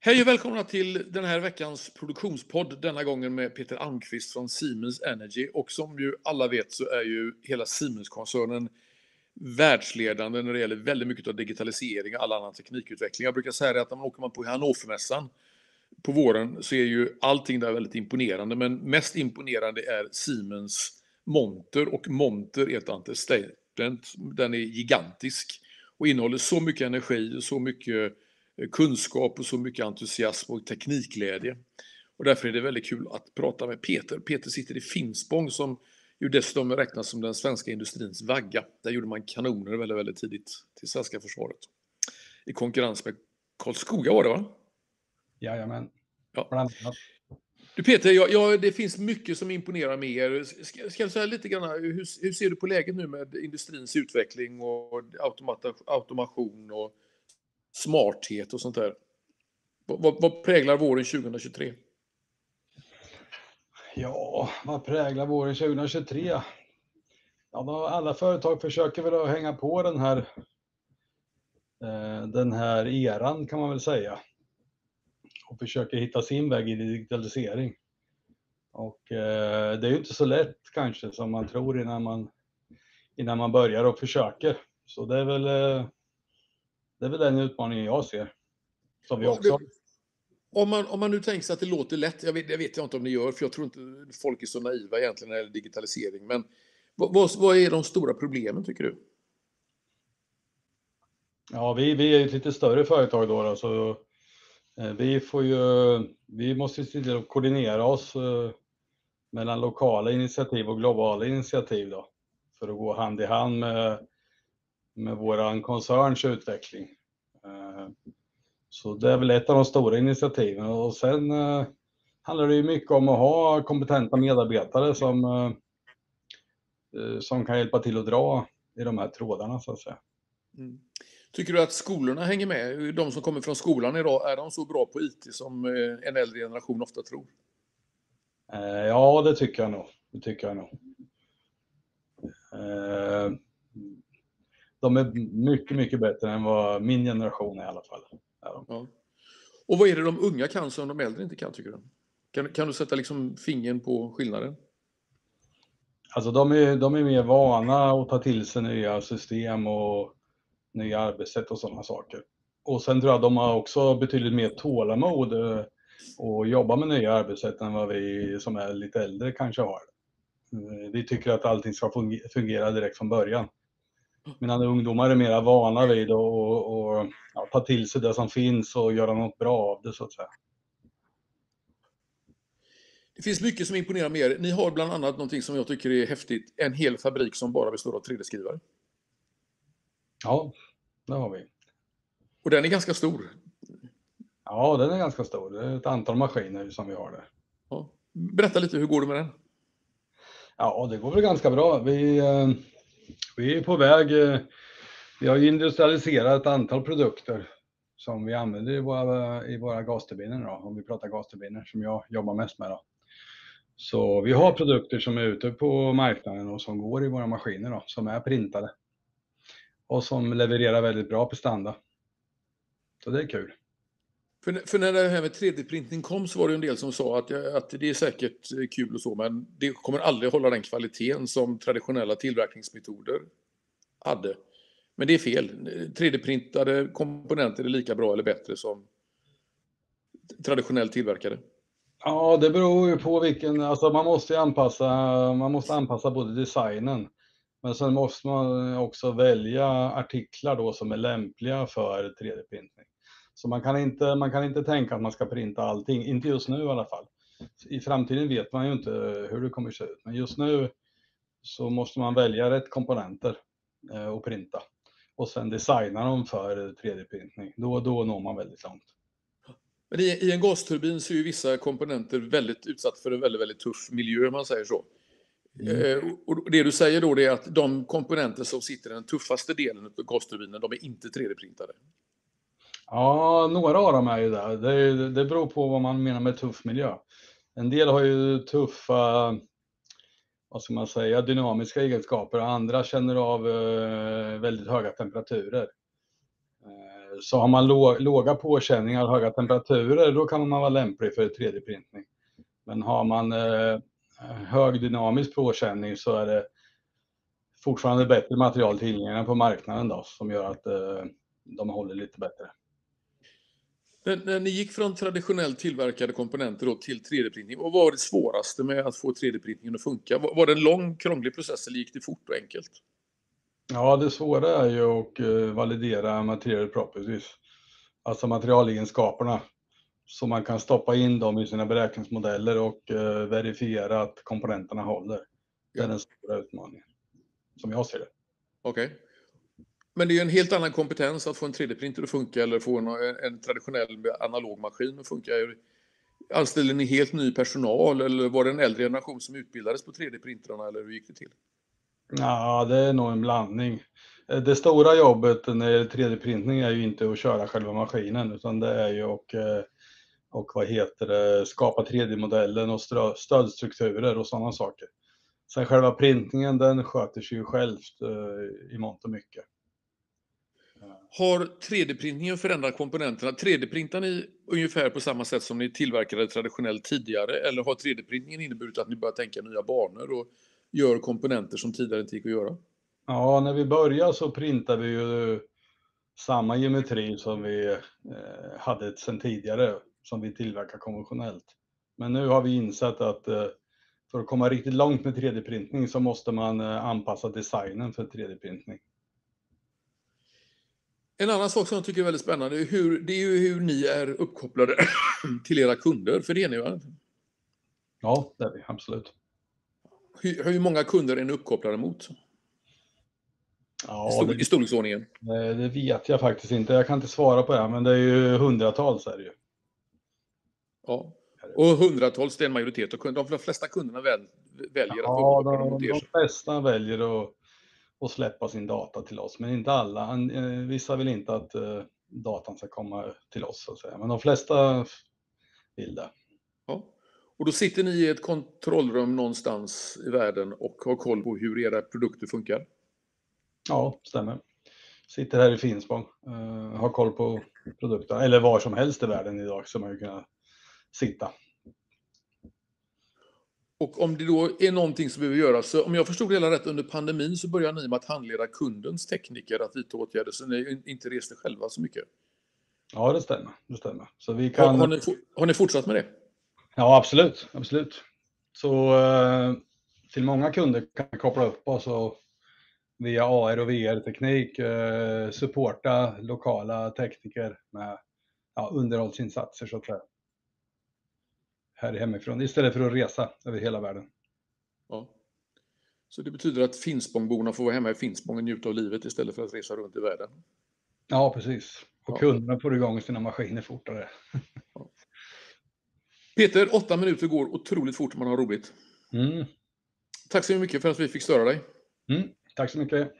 Hej och välkomna till den här veckans produktionspodd, denna gången med Peter Almqvist från Siemens Energy. Och som ju alla vet så är ju hela Siemens-koncernen världsledande när det gäller väldigt mycket av digitalisering och all annan teknikutveckling. Jag brukar säga det att när man åker på Hannovermässan på våren så är ju allting där väldigt imponerande, men mest imponerande är Siemens monter och monter är ett understatement. Den är gigantisk och innehåller så mycket energi och så mycket kunskap och så mycket entusiasm och teknikglädje. Och därför är det väldigt kul att prata med Peter. Peter sitter i Finspång som ju dessutom räknas som den svenska industrins vagga. Där gjorde man kanoner väldigt, väldigt tidigt till svenska försvaret. I konkurrens med Karlskoga var det va? Jajamän. Ja. Du Peter, ja, ja, det finns mycket som imponerar med er. Ska, ska jag säga lite grann, hur, hur ser du på läget nu med industrins utveckling och automation och smarthet och sånt där. Vad, vad präglar våren 2023? Ja, vad präglar våren 2023? Ja, alla företag försöker väl att hänga på den här, eh, den här eran kan man väl säga. Och försöker hitta sin väg i digitalisering. Och eh, det är ju inte så lätt kanske som man tror innan man, innan man börjar och försöker. Så det är väl eh, det är väl den utmaningen jag ser. Som vi också Om man, om man nu tänker sig att det låter lätt, jag vet, jag vet inte om ni gör, för jag tror inte folk är så naiva egentligen när det gäller digitalisering, men vad, vad är de stora problemen tycker du? Ja, vi, vi är ett lite större företag då, då så eh, vi får ju, vi måste se till att koordinera oss eh, mellan lokala initiativ och globala initiativ då, för att gå hand i hand med med våran koncerns utveckling. Eh, så det är väl ett av de stora initiativen och sen eh, handlar det ju mycket om att ha kompetenta medarbetare som, eh, som kan hjälpa till att dra i de här trådarna så att säga. Mm. Tycker du att skolorna hänger med? De som kommer från skolan idag, är de så bra på IT som en äldre generation ofta tror? Ja, det tycker jag nog. Det tycker jag nog de är mycket, mycket bättre än vad min generation är i alla fall. Ja. Och vad är det de unga kan som de äldre inte kan, tycker du? Kan, kan du sätta liksom fingern på skillnaden? Alltså de är, de är mer vana att ta till sig nya system och nya arbetssätt och sådana saker. Och sen tror jag de har också betydligt mer tålamod eh, och jobba med nya arbetssätt än vad vi som är lite äldre kanske har. Eh, vi tycker att allting ska fungera direkt från början. Medan ungdomar är mera vana vid att ja, ta till sig det som finns och göra något bra av det så att säga. Det finns mycket som imponerar med er. Ni har bland annat någonting som jag tycker är häftigt. En hel fabrik som bara består av 3D-skrivare. Ja, det har vi. Och den är ganska stor. Ja, den är ganska stor. Det är ett antal maskiner som vi har där. Ja. Berätta lite, hur går det med den? Ja, det går väl ganska bra. Vi, eh, vi är på väg. Eh, vi har industrialiserat ett antal produkter som vi använder i våra, i våra gasturbiner, då, om vi pratar gasturbiner som jag jobbar mest med. Då. Så vi har produkter som är ute på marknaden och som går i våra maskiner då, som är printade och som levererar väldigt bra prestanda. Så det är kul. För, för, när det här med 3D-printning kom så var det en del som sa att, att det är säkert kul och så, men det kommer aldrig hålla den kvaliteten som traditionella tillverkningsmetoder hade. Men det är fel. 3D-printade komponenter är lika bra eller bättre som traditionellt tillverkade. Ja, det beror ju på vilken, alltså man måste anpassa, man måste anpassa både designen, men sen måste man också välja artiklar då som är lämpliga för 3D-printning. Så man kan, inte, man kan inte tänka att man ska printa allting, inte just nu i alla fall. I framtiden vet man ju inte hur det kommer att se ut, men just nu så måste man välja rätt komponenter eh, och printa. Och sen designa dem för 3D-printning. Då, då når man väldigt långt. Men i, i en gasturbin så är ju vissa komponenter väldigt utsatt för en väldigt, väldigt tuff miljö, om man säger så. Mm. Eh, och det du säger då är att de komponenter som sitter i den tuffaste delen av gasturbinen, de är inte 3D-printade? Ja, några av dem är ju det. det. Det beror på vad man menar med tuff miljö. En del har ju tuffa, vad ska man säga, dynamiska egenskaper. och Andra känner av eh, väldigt höga temperaturer. Eh, så har man låga påkänningar och höga temperaturer, då kan man vara lämplig för 3D-printning. Men har man eh, hög dynamisk påkänning så är det fortfarande bättre material tillgängliga på marknaden då, som gör att de håller lite bättre. När ni gick från traditionellt tillverkade komponenter till 3D-printning, vad var det svåraste med att få 3D-printningen att funka? Var det en lång, krånglig process eller gick det fort och enkelt? Ja, det svåra är ju att validera material properties, alltså materialegenskaperna, så man kan stoppa in dem i sina beräkningsmodeller och verifiera att komponenterna håller. Det är den stora utmaningen, som jag ser det. Okej. Men det är ju en helt annan kompetens att få en 3D-printer att funka eller få en traditionell analog maskin att funka. Anställde ni helt ny personal eller var det en äldre generation som utbildades på 3D-printrarna eller hur gick det till? Ja, det är nog en blandning. Det stora jobbet när det gäller 3D-printning är ju inte att köra själva maskinen, utan det är ju att eh, skapa 3D-modellen och stödstrukturer och sådana saker. Sen själva printningen, den sköter sig ju självt eh, i mångt och mycket. Har 3D-printningen förändrat komponenterna? 3D-printar ni ungefär på samma sätt som ni tillverkade traditionellt tidigare? Eller har 3D-printningen inneburit att ni börjar tänka nya banor och gör komponenter som tidigare inte gick att göra? Ja, när vi började så printade vi ju samma geometri som vi eh, hade sedan tidigare, som vi tillverkar konventionellt. Men nu har vi insett att eh, för att komma riktigt långt med 3D-printning så måste man eh, anpassa designen för 3D-printning. En annan sak som jag tycker är väldigt spännande, det är ju hur ni är uppkopplade till era kunder, för det är ni va? Ja, det är vi, absolut. Hur många kunder är ni uppkopplade mot? Ja, I storleksordningen. Det vet jag faktiskt inte. Jag kan inte svara på det, men det är ju hundratals är det ju. Ja, och hundratals, det är en majoritet kunderna. De flesta kunderna väljer att vara uppkopplade mot er. De flesta väljer att släppa sin data till oss, men inte alla. Vissa vill inte att datan ska komma till oss, så att säga. Men de flesta vill det. Ja, och då sitter ni i ett kontrollrum någonstans i världen och har koll på hur era produkter funkar? Ja, stämmer. Sitter här i Finspång, har koll på produkterna, eller var som helst i världen idag ska man ju kunna sitta. Och om det då är någonting som behöver göras, så om jag förstod det hela rätt, under pandemin så började ni med att handleda kundens tekniker att vidta åtgärder, så ni inte reste själva så mycket? Ja, det stämmer. Det stämmer. Så vi kan... Har ni fortsatt med det? Ja, absolut. Absolut. Så till många kunder kan vi koppla upp oss och via AR och VR-teknik supporta lokala tekniker med underhållsinsatser, så att säga. Här hemifrån, istället för att resa över hela världen. Ja. Så det betyder att Finspångborna får vara hemma i Finspång och njuta av livet istället för att resa runt i världen? Ja, precis. Och kunderna får igång sina maskiner fortare. Peter, åtta minuter går otroligt fort när man har roligt. Tack så mycket för att vi fick störa dig. Tack så mycket.